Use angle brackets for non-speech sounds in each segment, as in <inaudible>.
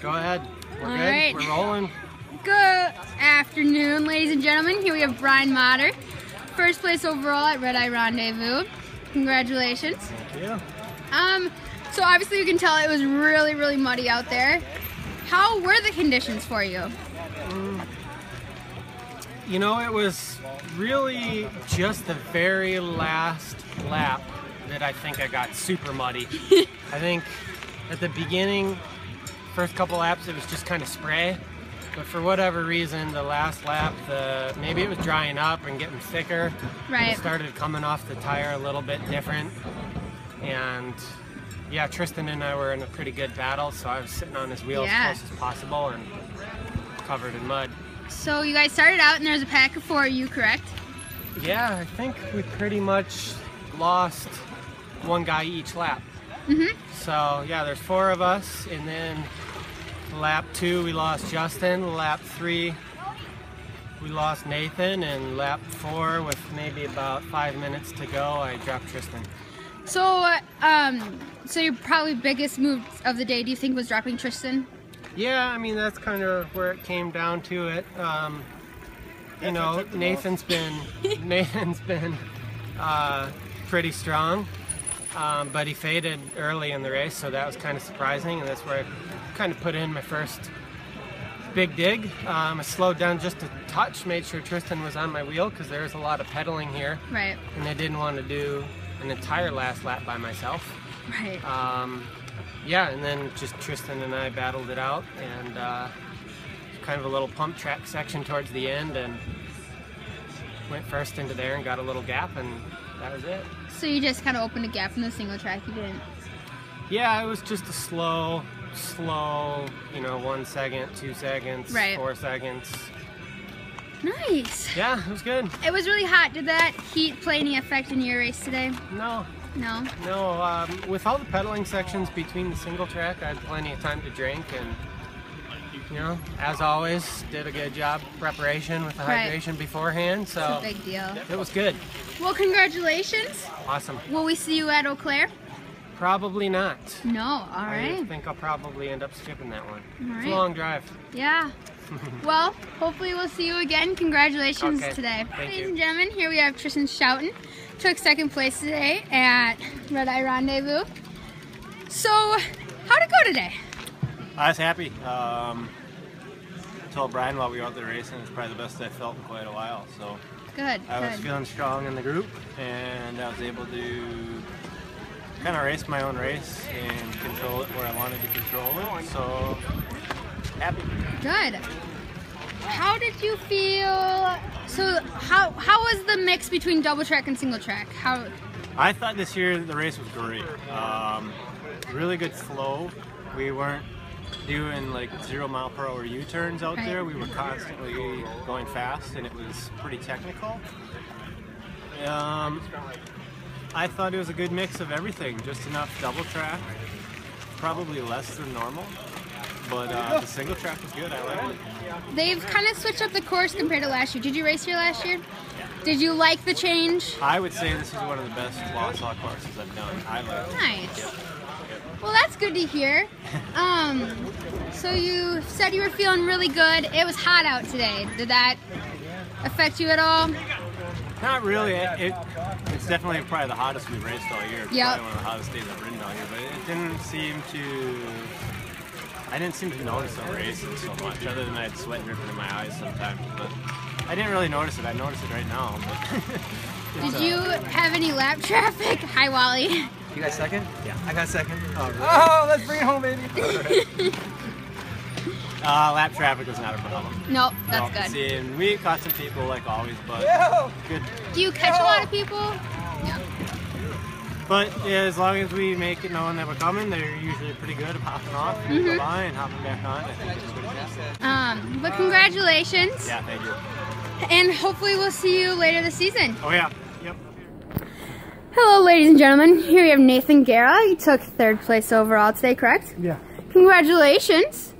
Go ahead. We're All good. right. We're rolling. Good afternoon, ladies and gentlemen. Here we have Brian Matter, first place overall at Red Eye Rendezvous. Congratulations. Thank you. Um, so obviously you can tell it was really, really muddy out there. How were the conditions for you? You know, it was really just the very last lap that I think I got super muddy. <laughs> I think at the beginning, first couple laps, it was just kind of spray. But for whatever reason, the last lap, the maybe it was drying up and getting thicker. Right. It started coming off the tire a little bit different. And yeah, Tristan and I were in a pretty good battle, so I was sitting on his wheel Yeah. as close as possible and covered in mud. So you guys started out and there's a pack of four of you, correct? Yeah, I think we pretty much lost one guy each lap. Mhm. So yeah, there's four of us, and then lap two we lost Justin. Lap three we lost Nathan, and lap four with maybe about five minutes to go, I dropped Tristan. So, uh, um, so your probably biggest move of the day, do you think, was dropping Tristan? Yeah, I mean that's kind of where it came down to it. Um, you know, Nathan's been <laughs> Nathan's been uh, pretty strong, um, but he faded early in the race, so that was kind of surprising, and that's where I kind of put in my first big dig. Um, I slowed down just a touch, made sure Tristan was on my wheel because there was a lot of pedaling here, Right, and I didn't want to do an entire last lap by myself. right. Um, yeah, and then just Tristan and I battled it out, and uh, kind of a little pump track section towards the end, and went first into there and got a little gap, and that was it. So you just kind of opened a gap in the single track. You didn't. Yeah, it was just a slow, slow, you know, one second, two seconds, Right. four seconds. Nice. Yeah, it was good. It was really hot. Did that heat play any effect in your race today? No, No. no. Um, with all the pedaling sections between the single track, I had plenty of time to drink, and you know, as always, did a good job preparation with the Right. hydration beforehand. So big deal. it was good. Well, congratulations. Awesome. Will we see you at Eau Claire? Probably not. No. All I right. think I'll probably end up skipping that one. All It's a long drive. Yeah. <laughs> well, hopefully we'll see you again. Congratulations Okay, today. thank Ladies you. and gentlemen, here we have Tristan Schouten. Took second place today at Red Eye Rendezvous. So, how'd it go today? I was happy. Um, told Brian while we were out there racing, it's probably the best I felt in quite a while. So Good. I was feeling strong in the group, and I was able to kind of race my own race and control it where I wanted to control it. So happy. Good. How did you feel? So, how how was the mix between double track and single track? How? I thought this year the race was great. Um, really good flow. We weren't doing like zero mile per hour U-turns out Right. there. We were constantly going fast, and it was pretty technical. Um, I thought it was a good mix of everything. Just enough double track, probably less than normal, but uh, the single track was good. I liked it. They've kind of switched up the course compared to last year. Did you race here last year? Did you like the change? I would say this is one of the best Wausau courses I've done. I liked it. Nice. Well, that's good to hear. <laughs> Um, so you said you were feeling really good. It was hot out today. Did that affect you at all? Not really. It, it, definitely probably the hottest we've raced all year. Yeah. Yep. probably one of the hottest days I've ridden all year. But it didn't seem to. I didn't seem to notice it racing so much, other than I had sweat dripping in my eyes sometimes. But I didn't really notice it. I notice it right now. But <laughs> Did uh, you have any lap traffic? <laughs> Hi, Wally. You got second? Yeah. I got second. Oh, oh let's bring it home, baby. <laughs> Uh, lap traffic was not a problem. No, that's No, good. See, and we caught some people like always, but Yo! good. Do you catch a lot of people? But yeah, as long as we make it known that we're coming, they're usually pretty good at hopping off, and Mm-hmm. and hopping back on. I think it's pretty good. Um, but congratulations. Yeah, thank you. And hopefully we'll see you later this season. Oh yeah. Yep. Hello, ladies and gentlemen. Here we have Nathan Guerra. You took third place overall today, correct? Yeah. Congratulations.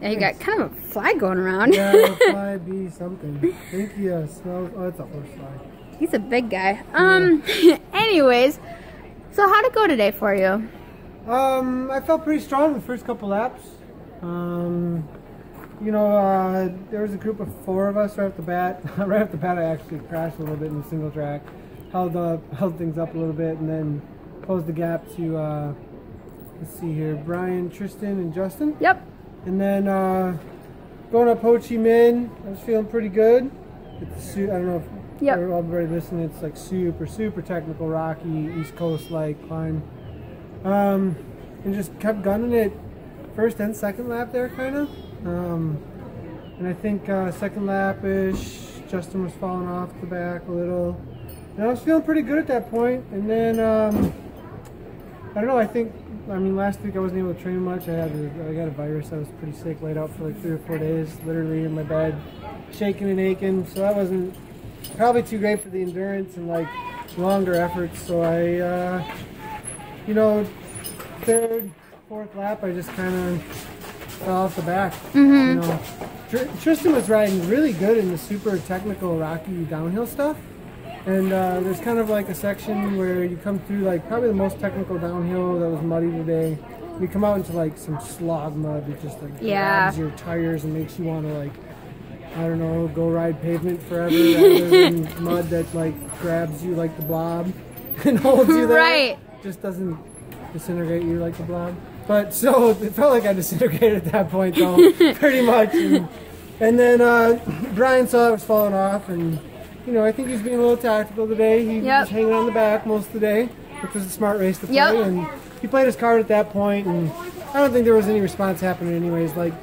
Yeah, you got kind of a flag going around. Yeah, <laughs> fly be something. I think he uh, smells. Oh, it's a horse fly. He's a big guy. Um, <laughs> anyways, so how'd it go today for you? Um, I felt pretty strong the first couple laps. Um, you know, uh, there was a group of four of us right off the bat. <laughs> right off the bat, I actually crashed a little bit in the single track, held up, held things up a little bit, and then closed the gap to. Uh, let's see here, Brian, Tristan, and Justin. Yep. And then uh, going up Ho Chi Minh, I was feeling pretty good. I don't know if Yep. everybody listening, it's like super, super technical, rocky, East Coast like climb. Um, and just kept gunning it first and second lap there, kind of. Um, and I think uh, second lap ish, Justin was falling off the back a little. And I was feeling pretty good at that point. And then, um, I don't know, I think, I mean, last week I wasn't able to train much. I had a, I got a virus. I was pretty sick, laid out for like three or four days, literally in my bed, shaking and aching. So that wasn't probably too great for the endurance and like longer efforts. So I, uh, you know, third, fourth lap, I just kind of fell off the back. You know, Tr- Tristan was riding really good in the super technical rocky downhill stuff. And uh, there's kind of like a section where you come through like probably the most technical downhill that was muddy today. You come out into like some slog mud that just like Yeah. grabs your tires and makes you want to like I don't know go ride pavement forever rather than <laughs> mud that like grabs you like the blob <laughs> and holds you there. Right. Just doesn't disintegrate you like the blob. But so it felt like I disintegrated at that point though, <laughs> pretty much. And, and then uh, Brian saw I was falling off, and you know I think he's being a little tactical today. He Yep. was hanging on the back most of the day, which was a smart race to play. Yep. And he played his card at that point, and I don't think there was any response happening anyways. Like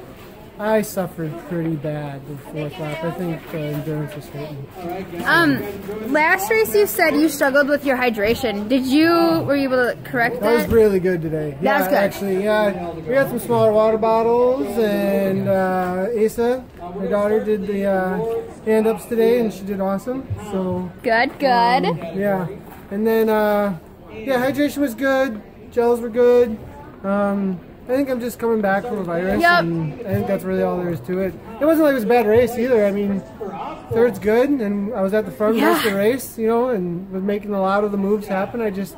I suffered pretty bad the fourth lap. I think uh, endurance was hurting. Um, last race you said you struggled with your hydration. Did you, were you able to correct That That was really good today. That yeah, was good. actually. Yeah, we had some smaller water bottles, and uh, Asa, my daughter, did the uh, hand ups today, and she did awesome. So Good, good. yeah, and then uh, yeah, hydration was good. Gels were good. Um, I think I'm just coming back from a virus, Yep. and I think that's really all there is to it. It wasn't like it was a bad race either. I mean, third's good, and I was at the front most of the race, you know, and was making a lot of the moves happen. I just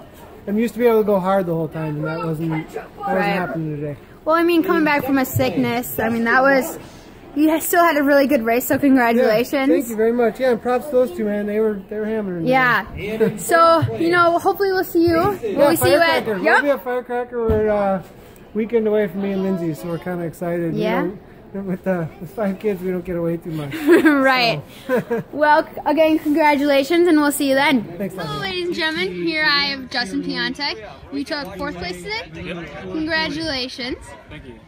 I'm used to be able to go hard the whole time, and that wasn't that wasn't Right. happening today. Well, I mean, coming back from a sickness, I mean, that was, you still had a really good race, so Yeah, congratulations. thank you very much. Yeah, and props to those two, man. They were they were hammering. Yeah. So, you know, hopefully we'll see you. Yeah, we see you at? Firecracker. We'll be Yep. at Firecracker. We're uh, weekend away from me and Lindsay, so we're kind of excited. Yeah? <laughs> with the with five kids, we don't get away too much. <laughs> right. well, again, congratulations, and we'll see you then. Thanks, Hello, Leslie. ladies and gentlemen. Here I have Justin Piontek. You took fourth place today. Congratulations. Thank you.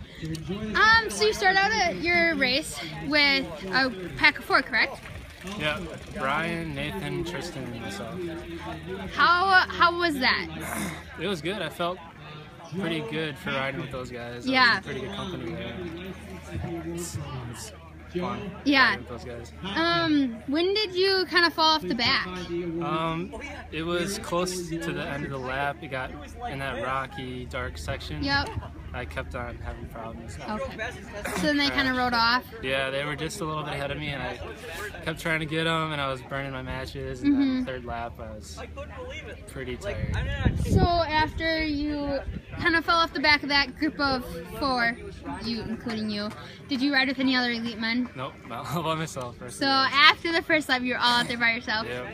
Um, so you start out at your race with a pack of four, correct? Yeah, Brian, Nathan, Tristan, and myself. How how was that? It was good. I felt pretty good for riding with those guys. Yeah. was pretty good company there. It's, it's fun Yeah. riding with those guys. Um, when did you kind of fall off the back? Um, it was close to the end of the lap. It got in that rocky, dark section. Yep. I kept on having problems. Okay. So then they kind of rode off. Yeah, they were just a little bit ahead of me, and I kept trying to get them, and I was burning my matches. And then the third lap, I was pretty tired. So after you kind of fell off the back of that group of four, you including you, did you ride with any other elite men? Nope, not <laughs> all by myself. First So after the first lap, you were all out there by yourself. yeah.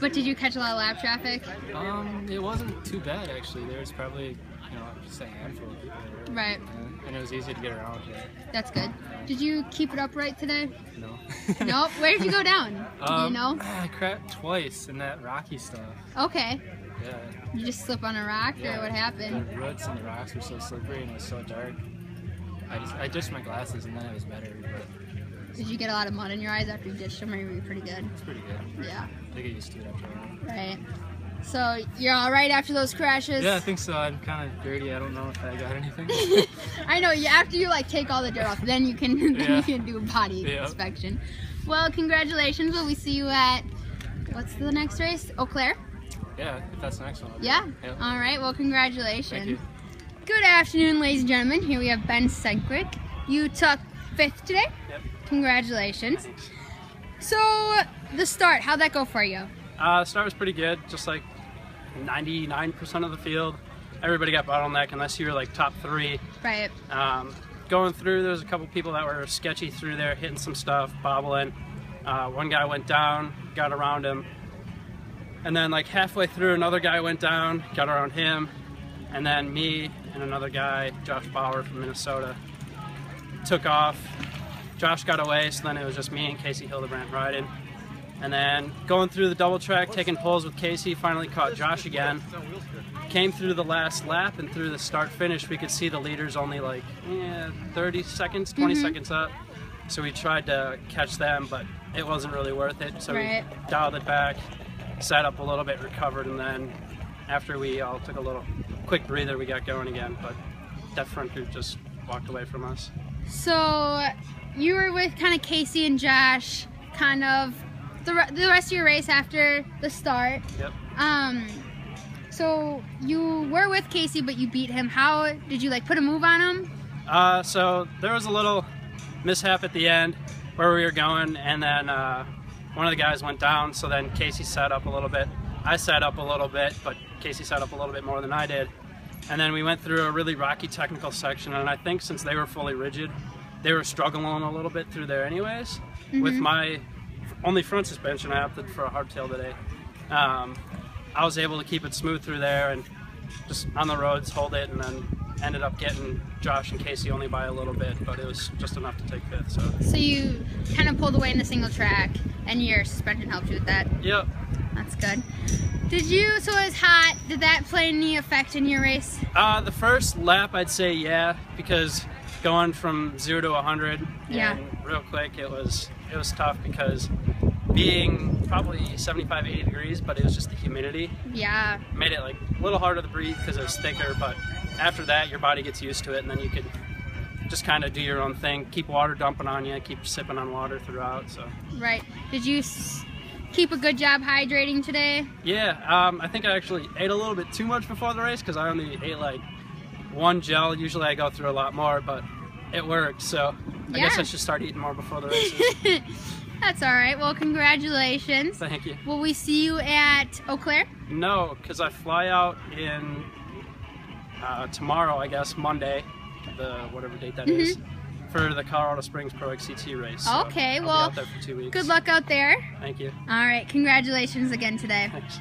But did you catch a lot of lap traffic? Um, it wasn't too bad actually. There was probably, you know, just a handful of people. Right. And, and it was easy to get around. Yeah. That's good. Did you keep it upright today? No. <laughs> Nope. Where did you go <laughs> down? Do Um, you know? I cracked twice in that rocky stuff. Okay. Yeah. You just slip on a rock, or what happened? The roots and the rocks were so slippery and it was so dark. I just I ditched my glasses and then it was better. But Did you get a lot of mud in your eyes after you ditched them, or were you pretty good? it's pretty good. Yeah. I get used to it after a while. Right. So you're all right after those crashes? Yeah, I think so. I'm kind of dirty. I don't know if I got anything. <laughs> I know. You after you like take all the dirt off, then you can <laughs> then Yeah. you can do a body Yeah. inspection. Well, congratulations. Will we see you at what's the next race? Eau Claire. yeah, if that's the next one. Yeah. All right. Well, congratulations. Thank you. Good afternoon, ladies and gentlemen. Here we have Ben Sedgwick. You took fifth today. Yep. Congratulations. So the start, how'd that go for you? Uh, the start was pretty good, just like 99% of the field. Everybody got bottleneck unless you were like top three. Right. Um, going through, there was a couple people that were sketchy through there, hitting some stuff, bobbling. Uh, one guy went down, got around him. And then like halfway through, another guy went down, got around him. And then me and another guy, Josh Bauer from Minnesota, took off. Josh got away, so then it was just me and Casey Hildebrandt riding. And then going through the double track, taking pulls with Casey, finally caught Josh again. Came through the last lap and through the start finish, we could see the leaders only like eh, 30 seconds, 20 seconds up. So we tried to catch them, but it wasn't really worth it. So Right. we dialed it back, sat up a little bit, recovered, and then after we all took a little quick breather, we got going again. But that front group just walked away from us. So you were with kind of Casey and Josh, kind of the, the rest of your race after the start. Yep. Um, so you were with Casey, but you beat him. How did you like put a move on him? Uh, so there was a little mishap at the end where we were going, and then uh, one of the guys went down. So then Casey sat up a little bit. I sat up a little bit, but Casey sat up a little bit more than I did. And then we went through a really rocky technical section, and I think since they were fully rigid, they were struggling a little bit through there, anyways. With my only front suspension, I opted for a hardtail today. Um, I was able to keep it smooth through there and just on the roads hold it, and then ended up getting Josh and Casey only by a little bit, but it was just enough to take fifth. So, So you kind of pulled away in the single track, and your suspension helped you with that. yep. That's good. Did you? So it was hot. Did that play any effect in your race? Uh, the first lap, I'd say yeah, because going from zero to 100 Yeah. real quick, it was it was tough because being probably 75, 80 degrees, but it was just the humidity Yeah. made it like a little harder to breathe because it was thicker. But after that, your body gets used to it, and then you can just kind of do your own thing. Keep water dumping on you, keep sipping on water throughout. So Right. Did you s- keep a good job hydrating today? yeah, um, I think I actually ate a little bit too much before the race because I only ate like one gel. Usually I go through a lot more, but it worked. So I guess I should start eating more before the races. <laughs> That's all right. Well, congratulations. Thank you. Will we see you at Eau Claire? No, because I fly out in uh, tomorrow, I guess Monday, the whatever date that is, for the Colorado Springs Pro XCT race. So Mm-hmm. Okay, I'll well, out there for two weeks. Good luck out there. Thank you. All right. Congratulations again today. Thanks.